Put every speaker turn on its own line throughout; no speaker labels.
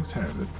always has it.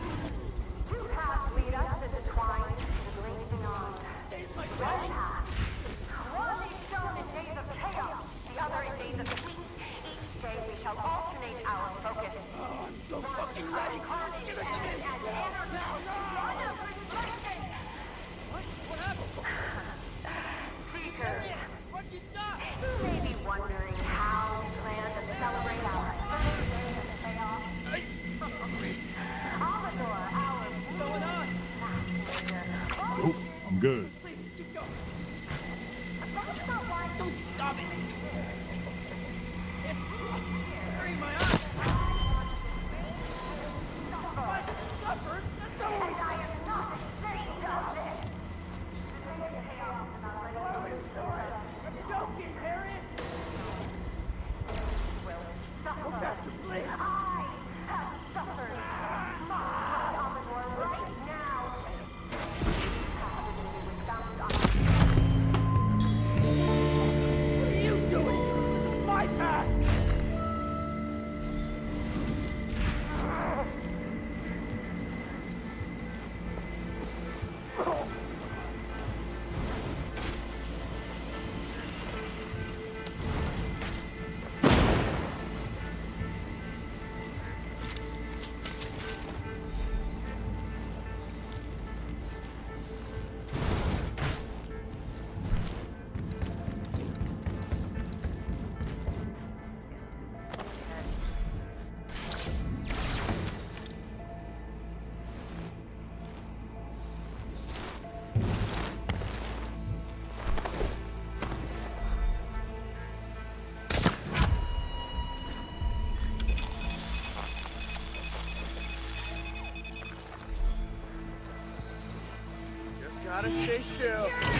you.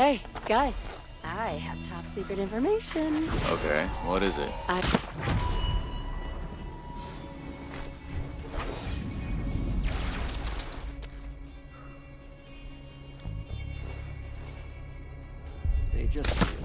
Hey, guys, I have top secret information.
Okay, what is it?
I
they just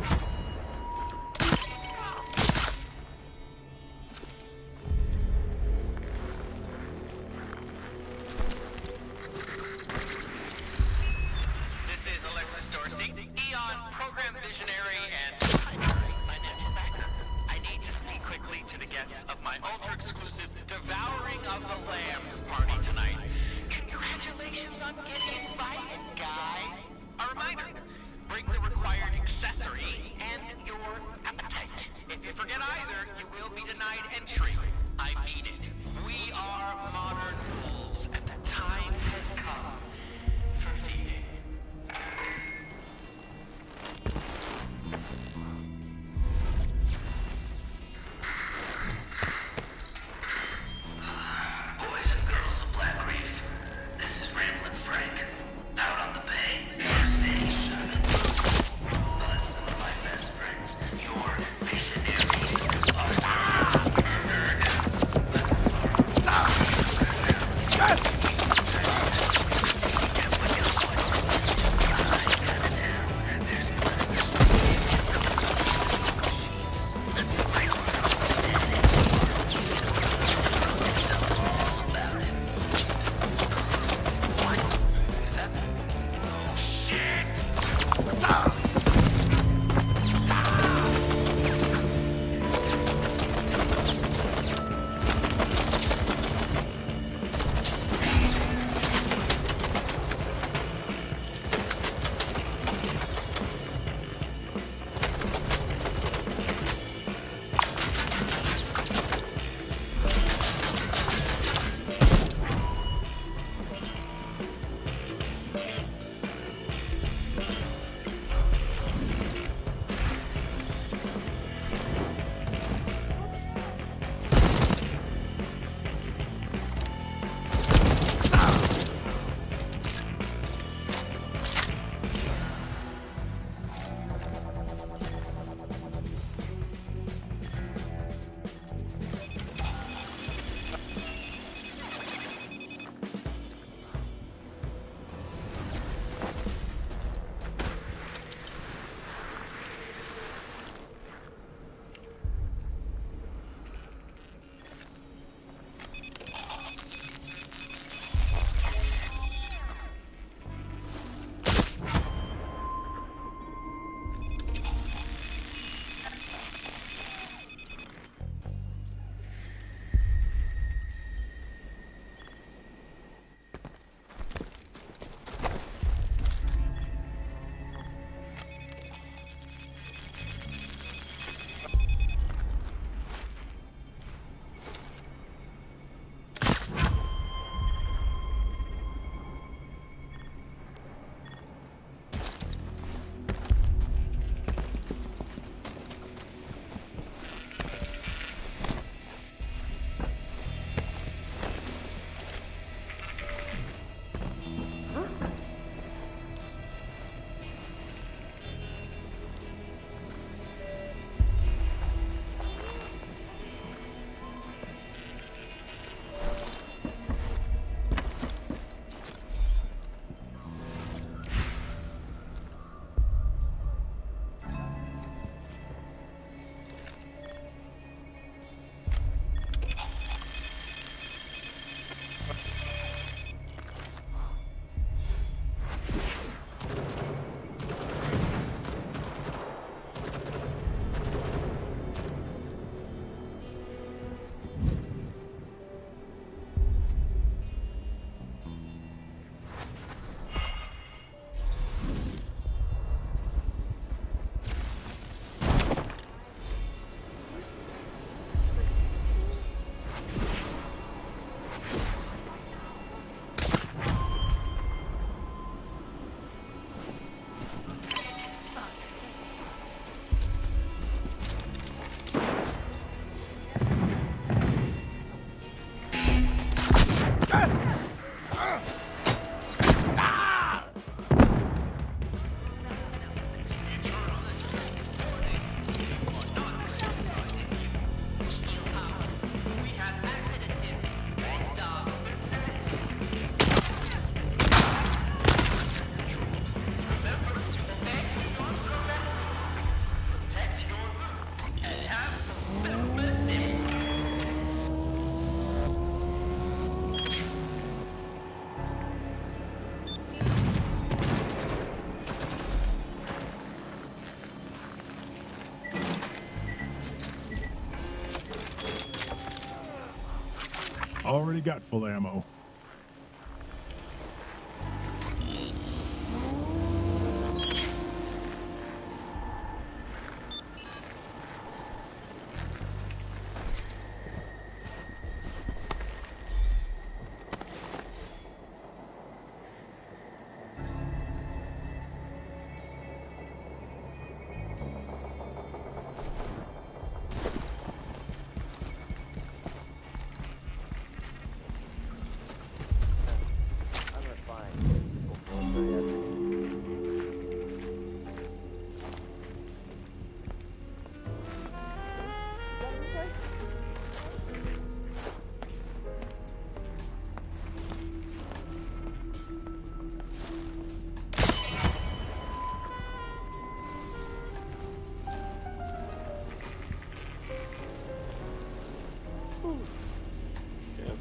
got full ammo.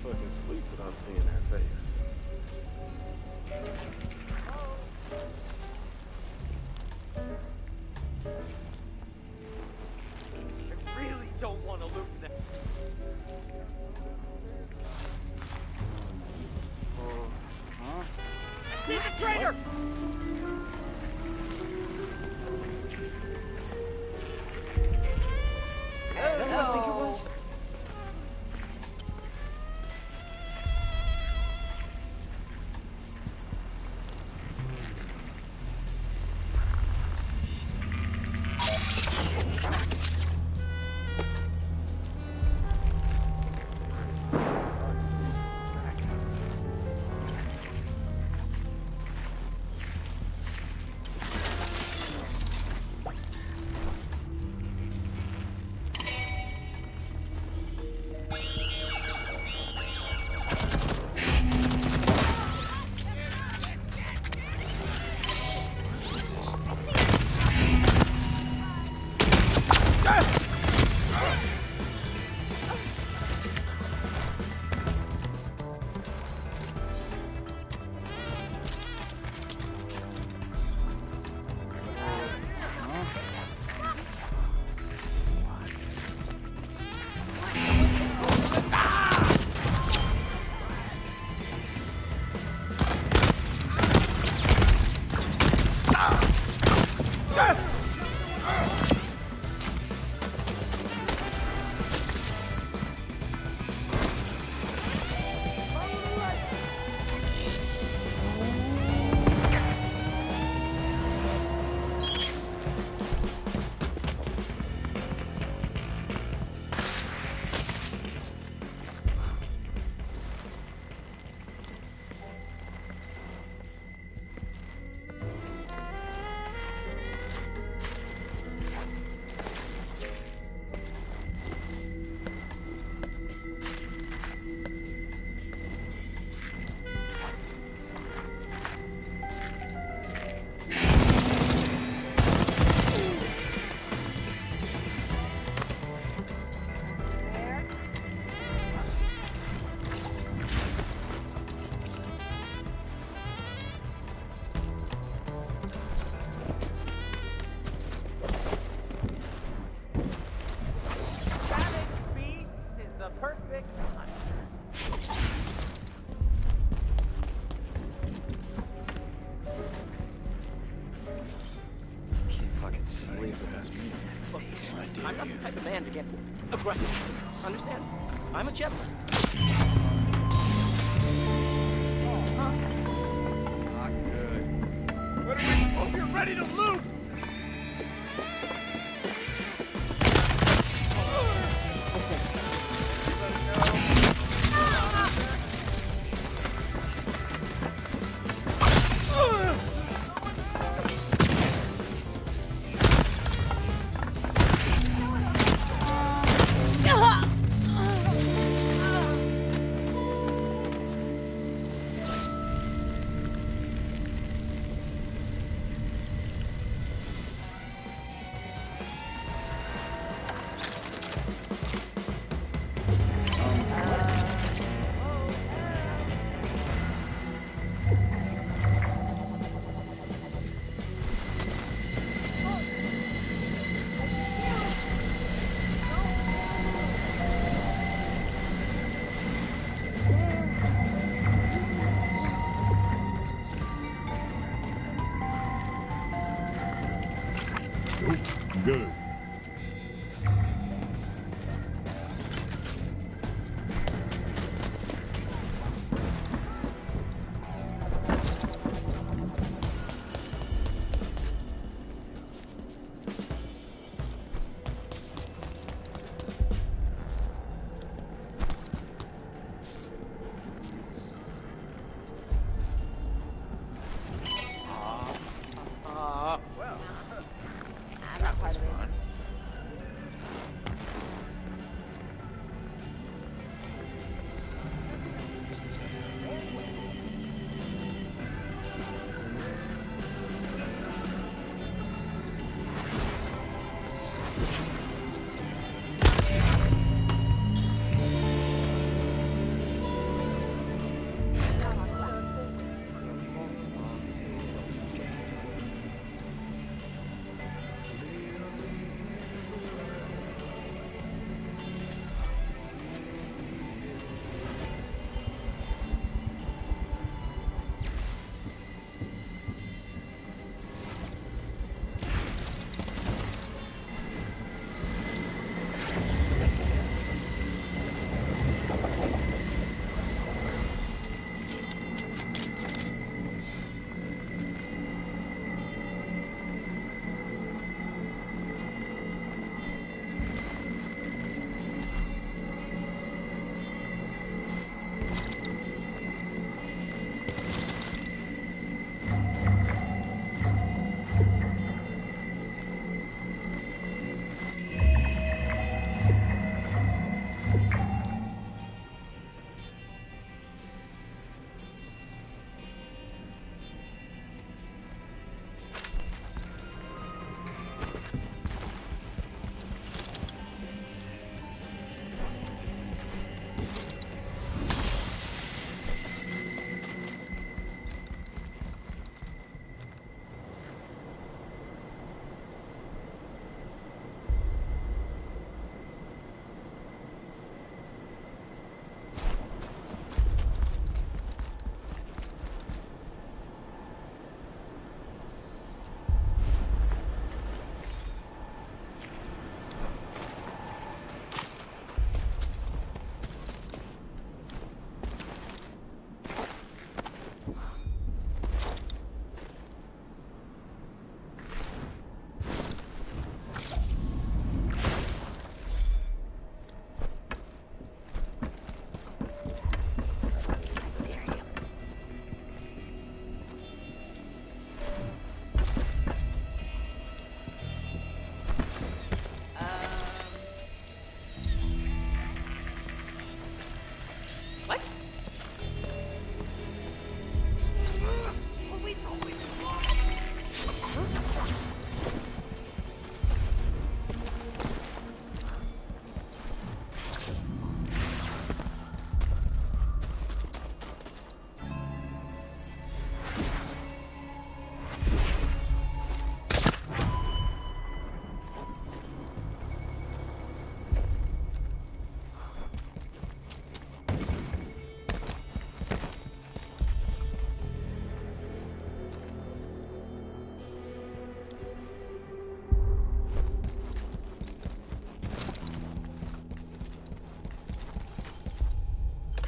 Fucking sleep without seeing her face.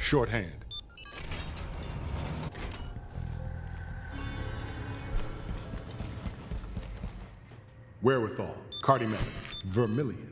Shorthand. Wherewithal. Cardimelic. Vermilion.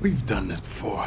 We've done this before,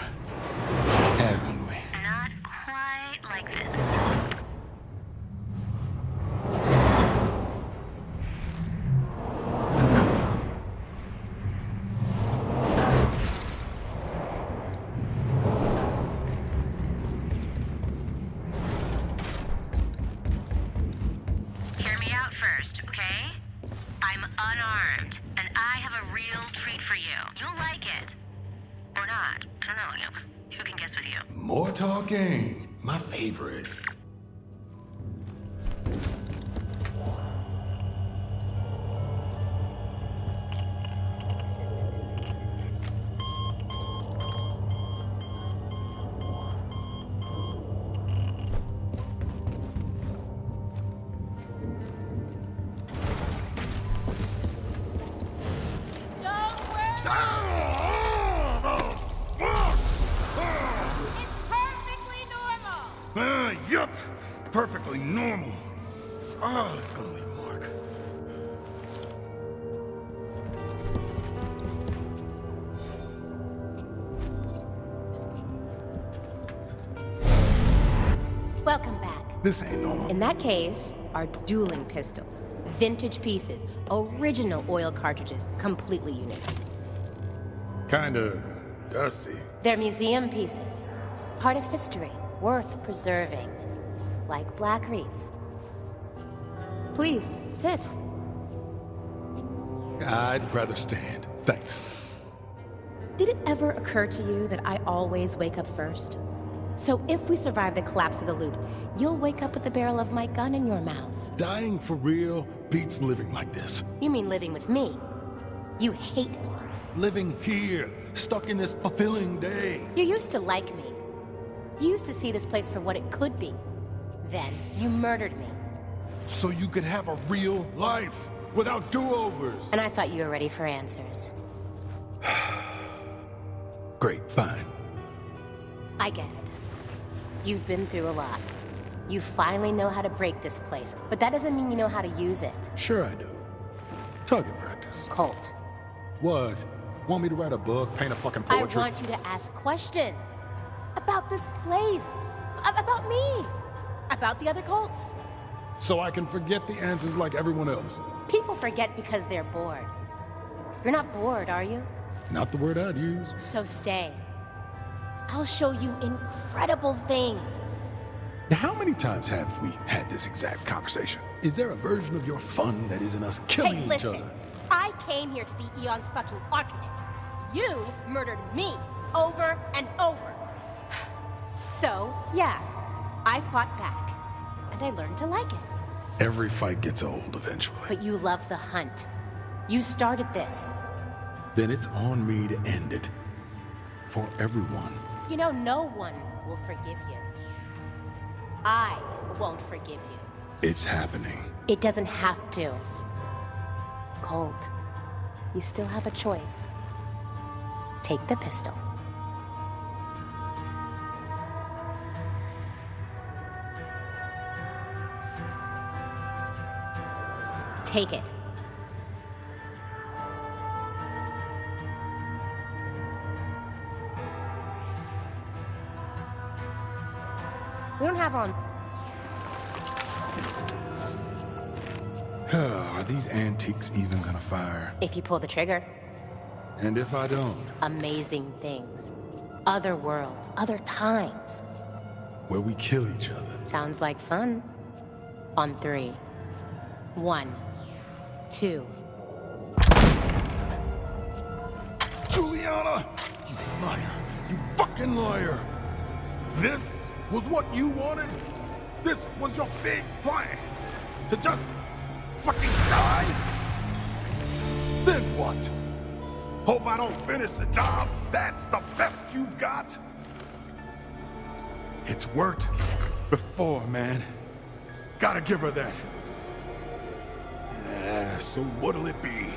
Oh, that's gonna leave a mark.
Welcome back.
This ain't normal.
In that case, are dueling pistols. Vintage pieces, original oil cartridges, completely unique.
Kinda dusty.
They're museum pieces, part of history, worth preserving. Like Blackreef. Please, sit.
I'd rather stand. Thanks.
Did it ever occur to you that I always wake up first? So if we survive the collapse of the loop, you'll wake up with the barrel of my gun in your mouth.
Dying for real beats living like this.
You mean living with me? You hate me.
Living here, stuck in this fulfilling day.
You used to like me. You used to see this place for what it could be. Then you murdered me.
So you could have a real life without do-overs.
And I thought you were ready for answers.
Great, fine.
I get it. You've been through a lot. You finally know how to break this place, but that doesn't mean you know how to use it.
Sure I do. Target practice.
Colt,
What? Want me to write a book, paint a fucking portrait?
I want you to ask questions about this place, about me, about the other Colts.
So I can forget the answers like everyone else.
People forget because they're bored. You're not bored, are you?
Not the word I'd use.
So stay. I'll show you incredible things.
How many times have we had this exact conversation? Is there a version of your fun that isn't us killing
hey,
each
listen.
other?
I came here to be AEON's fucking arcanist. You murdered me over and over. So, yeah, I fought back. And I learned to like it.
Every fight gets old eventually.
But you love the hunt. You started this.
Then it's on me to end it. For everyone.
You know, no one will forgive you. I won't forgive you.
It's happening.
It doesn't have to. Colt, you still have a choice. Take the pistol. Take it. We don't have on.
Are these antiques even gonna fire?
If you pull the trigger,
And if I don't,
amazing things. Other worlds, other times.
where we kill each other?
Sounds like fun. On three. One, too.
Julianna! You liar! You fucking liar! This was what you wanted? This was your big plan? To just fucking die? Then what? Hope I don't finish the job? That's the best you've got? It's worked before, man. Gotta give her that. Yeah, so what'll it be?